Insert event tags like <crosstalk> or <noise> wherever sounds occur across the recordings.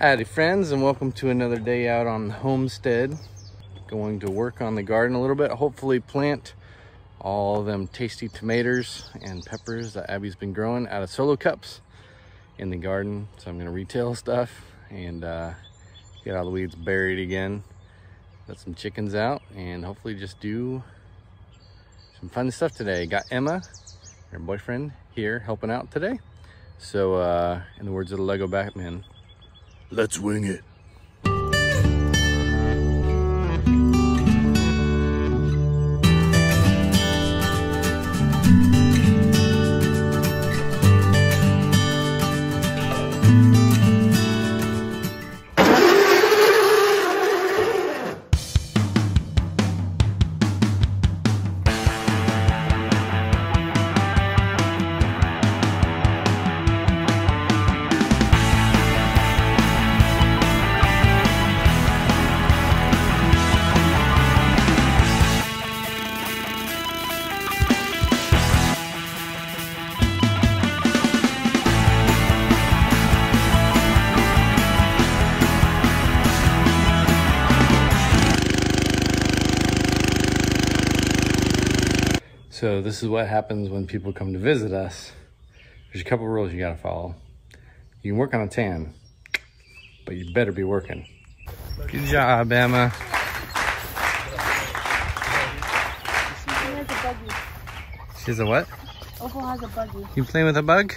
Howdy friends and welcome to another day out on the homestead. Going to work on the garden a little bit, hopefully plant all them tasty tomatoes and peppers that Abby's been growing out of solo cups in the garden. So I'm gonna retail stuff and uh, get all the weeds buried again. Let some chickens out and hopefully just do some fun stuff today. Got Emma, her boyfriend, here helping out today. So uh, in the words of the Lego Batman, let's wing it. So this is what happens when people come to visit us. There's a couple rules you gotta follow. You can work on a tan, but you better be working. Good job, Emma. She has a what? Opal has a buggy. You playing with a bug?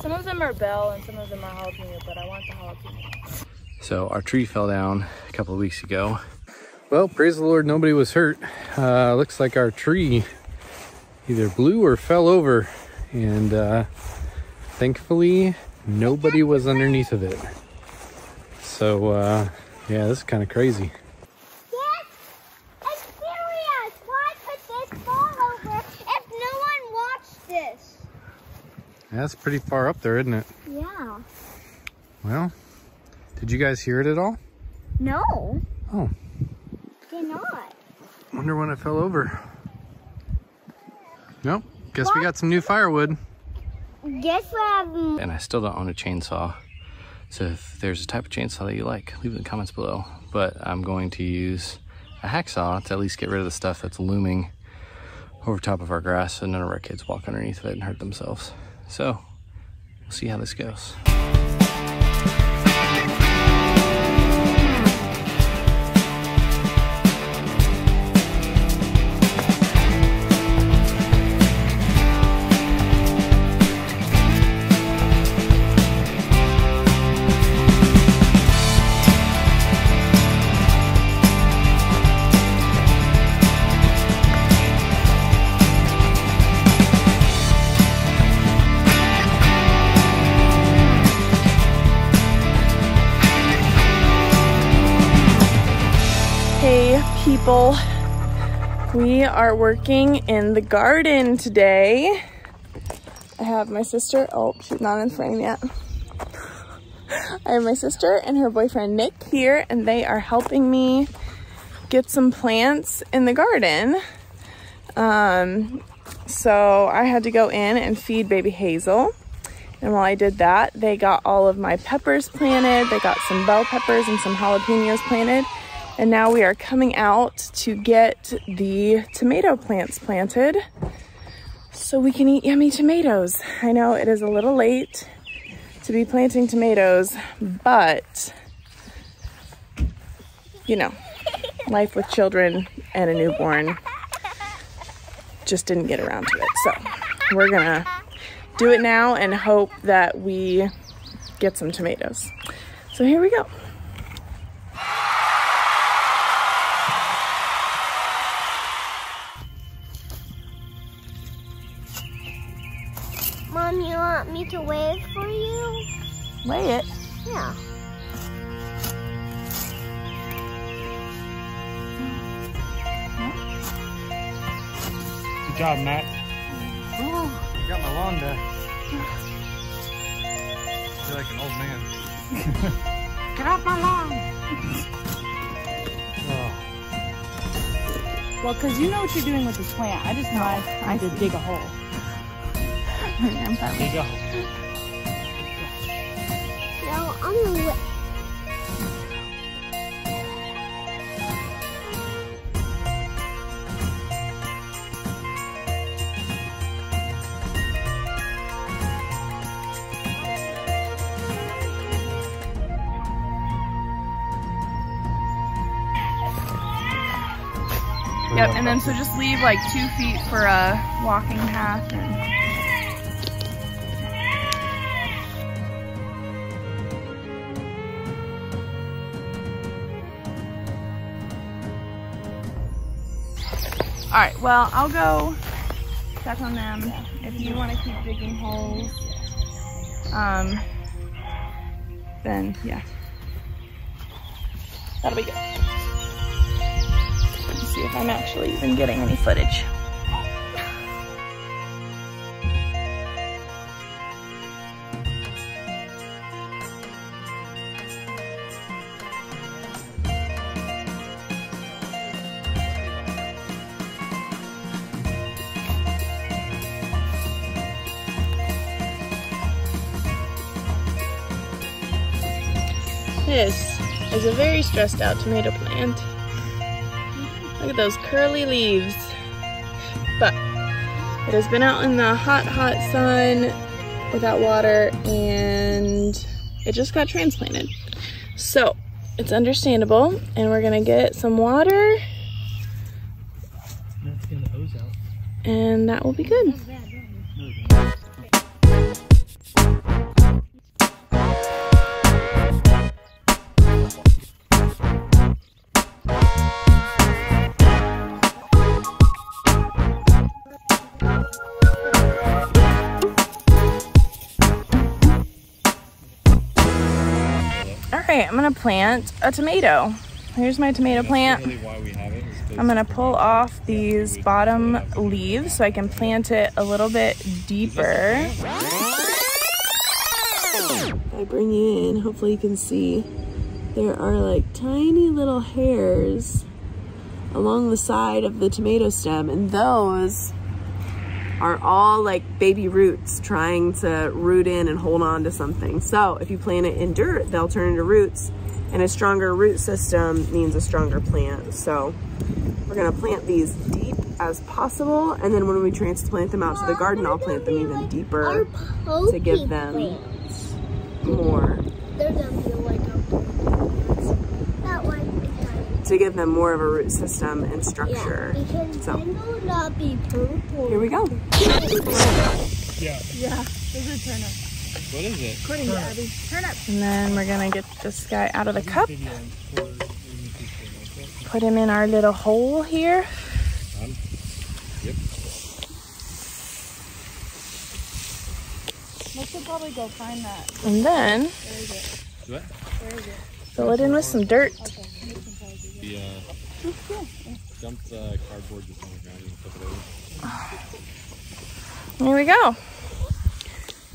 Some of them are bell and some of them are jalapeno, but I want the jalapeno. So our tree fell down a couple of weeks ago. Well, praise the Lord, nobody was hurt. Uh, looks like our tree either blew or fell over. And uh, thankfully, nobody was underneath of it. So uh, yeah, this is kind of crazy. Yes! Experience! Why could this fall over if no one watched this? That's pretty far up there, isn't it? Yeah. Well, did you guys hear it at all? No, Oh, did not. wonder when it fell over. Nope, guess we got some new firewood. Guess what? I've- and I still don't own a chainsaw. So if there's a type of chainsaw that you like, leave it in the comments below. But I'm going to use a hacksaw to at least get rid of the stuff that's looming over top of our grass so none of our kids walk underneath it and hurt themselves. So we'll see how this goes. People, we are working in the garden today. I have my sister, oh, she's not in frame yet. I have my sister and her boyfriend Nick here, and they are helping me get some plants in the garden. Um, so I had to go in and feed baby Hazel. And while I did that, they got all of my peppers planted. They got some bell peppers and some jalapenos planted. And now we are coming out to get the tomato plants planted so we can eat yummy tomatoes. I know it is a little late to be planting tomatoes, but you know, life with children and a newborn just didn't get around to it. So we're gonna do it now and hope that we get some tomatoes. So here we go. Mom, you want me to wave for you? Lay it. Yeah. Good job, Matt. Got my lawn back. feel like an old man. <laughs> Get off my lawn. Oh. Well, because you know what you're doing with this plant. I just know I, I to dig a hole. No, I'm gonna. Yep, and then so just leave like two feet for a walking path All right, well, I'll go check on them. If you want to keep digging holes, um, then yeah, that'll be good. Let's see if I'm actually even getting any footage. This is a very stressed out tomato plant. Look at those curly leaves. But it has been out in the hot, hot sun without water and it just got transplanted. So it's understandable and we're gonna get some water and that will be good. Right, I'm gonna plant a tomato. Here's my tomato plant. Really why we have it is 'cause I'm gonna pull off these bottom leaves so I can plant it a little bit deeper. I bring you in, hopefully you can see, there are like tiny little hairs along the side of the tomato stem and those are all like baby roots trying to root in and hold on to something. So if you plant it in dirt, they'll turn into roots and a stronger root system means a stronger plant. So we're gonna plant these deep as possible. And then when we transplant them out to the garden, I'll plant them even deeper to give them more, They're gonna be like a That one is tiny. To give them more of a root system and structure. Yeah, because So. then they'll not be purple. Here we go. What is it? And then we're gonna get this guy out of the cup. Put him in our little hole here. Yep. We should probably go find that. And then What? fill it in with some dirt. The uh, dumped uh, cardboard just on the ground and flip it over. Here we go.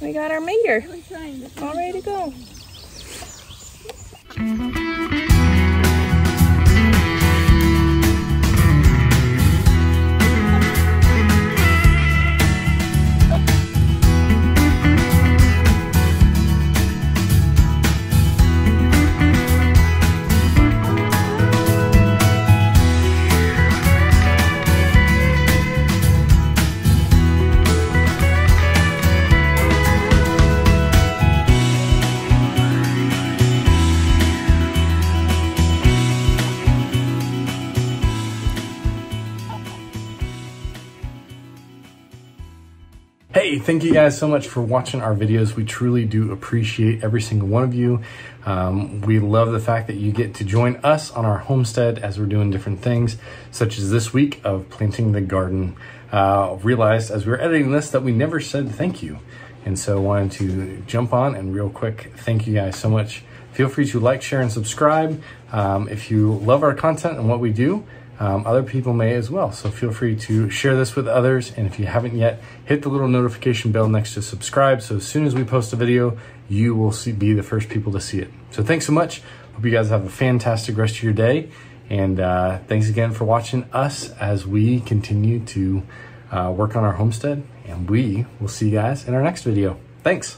We got our mater. All ready to go. Thank you guys so much for watching our videos. We truly do appreciate every single one of you. Um, we love the fact that you get to join us on our homestead as we're doing different things, such as this week of planting the garden. Uh, realized as we were editing this that we never said thank you. And so I wanted to jump on and real quick, thank you guys so much. Feel free to like, share, and subscribe. Um, if you love our content and what we do, um, other people may as well. So feel free to share this with others. And if you haven't yet, hit the little notification bell next to subscribe. So as soon as we post a video, you will see, be the first people to see it. So thanks so much. Hope you guys have a fantastic rest of your day. And uh, thanks again for watching us as we continue to uh, work on our homestead. And we will see you guys in our next video. Thanks.